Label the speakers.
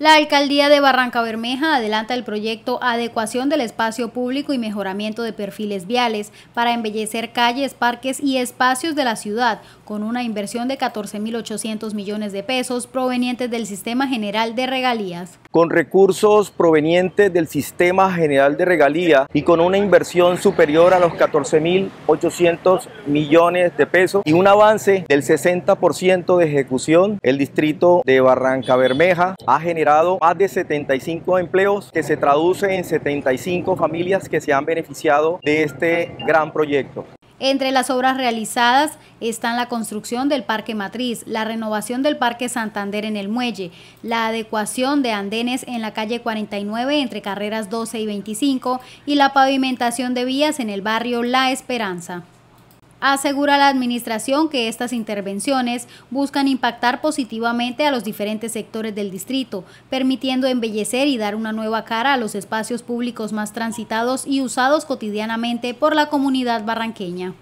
Speaker 1: La alcaldía de Barranca Bermeja adelanta el proyecto Adecuación del espacio público y mejoramiento de perfiles viales para embellecer calles, parques y espacios de la ciudad con una inversión de 14.800 millones de pesos provenientes del Sistema General de Regalías.
Speaker 2: Con recursos provenientes del Sistema General de Regalías y con una inversión superior a los 14.800 millones de pesos y un avance del 60% de ejecución, el distrito de Barranca Bermeja ha generado más de 75 empleos que se traduce en 75 familias que se han beneficiado de este gran proyecto.
Speaker 1: Entre las obras realizadas están la construcción del Parque Matriz, la renovación del Parque Santander en el Muelle, la adecuación de andenes en la calle 49 entre carreras 12 y 25 y la pavimentación de vías en el barrio La Esperanza. Asegura la Administración que estas intervenciones buscan impactar positivamente a los diferentes sectores del distrito, permitiendo embellecer y dar una nueva cara a los espacios públicos más transitados y usados cotidianamente por la comunidad barranqueña.